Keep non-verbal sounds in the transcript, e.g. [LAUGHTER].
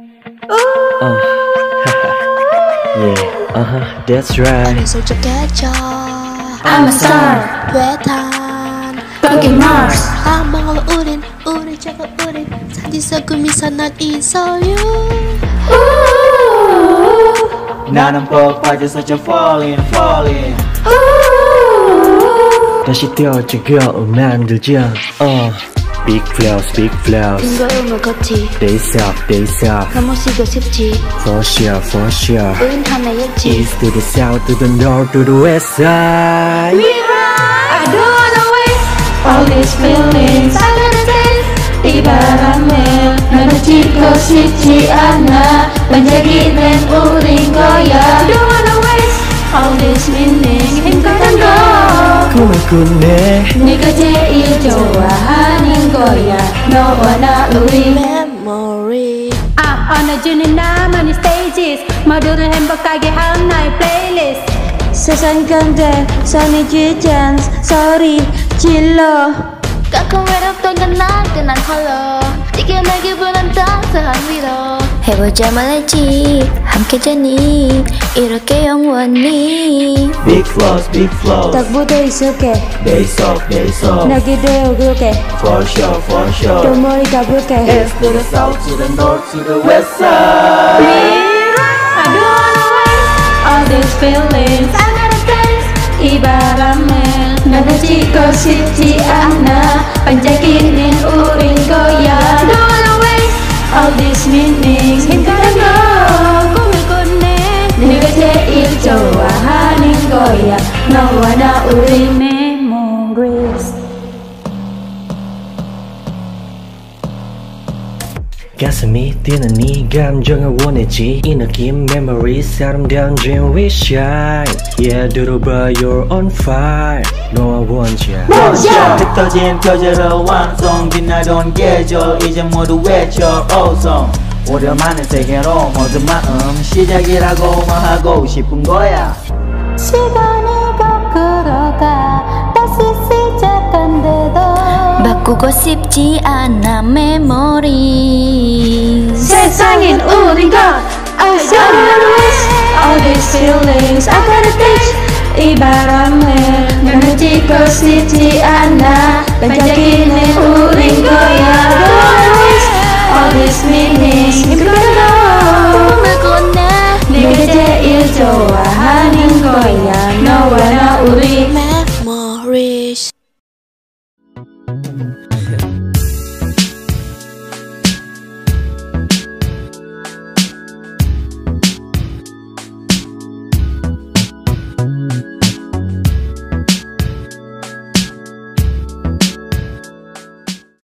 Uh, [LAUGHS] yeah, uh huh, that's right. Anh 솔직해져 I'm a star 외탄 Broken Mars 아망으로 우린 우리 저거 우린 산지서 꿈이서 난 이소유 나는 뻑 빠져서 falling falling 다시 뛰어지겨 만들자. Uh, big flows, big flows. 빙고음을 걷지 They self, they self. 너무 쉬고 싶지 For sure, for sure. 우린 하나였지 East to the south, to the north, to the west side. I don't wanna waste all these feelings I gotta taste 이 바람에 나는 지고 싶지 않아 반짝이는 우린 거야 Don't wanna waste all this meaning 행복한 거 꿈을 꾸네. 네가 제일 좋아하는 거야 너와 나 우리 memory I'm on a journey 나만의 stages 모두를 행복하게 한 나의 playlist 세상 간대 선이지 짠 소리 질러 깎고 외롭던 건날 끝난 홀로 이게 내 기분은 따스한 위로 해보자 말했지 함께자니 이렇게 영원히 Big flows big flows 딱 붙어 있을게 They soft they soft 나 기대어 그렇게 For sure for 또 sure 머리 가볼게 East to the south to the north to the west side I don't wanna waste all these feelings I gotta taste 이 바람에 나는 지고 싶지 않아 반짝이는 this meaning. 생각하며 꿈을 꿨네. 네 곁에 있 좋아하는 거야. 너와 나 우리 매 가슴이 뛰는 네 감정을 원했지 이 느낌 memories 아름다운 dream we shine Yeah 들어봐 you're on fire 너와 원샷 원샷 흩어진 표제로 완성 빛나던 계절 이제 모두 외쳐 awesome 오랜만에 세계로 모든 마음 시작이라고 말하고 싶은 거야 Ku gosip Ciana memori. Sesangin Uringa I don't wanna list All these feelings I gotta teach. Ibaratnya Mengerti gosip Ciana Panjangin don't ya Golis All these meanings Ngikutin Ngikutin Ngikutin Ngikutin Ngikutin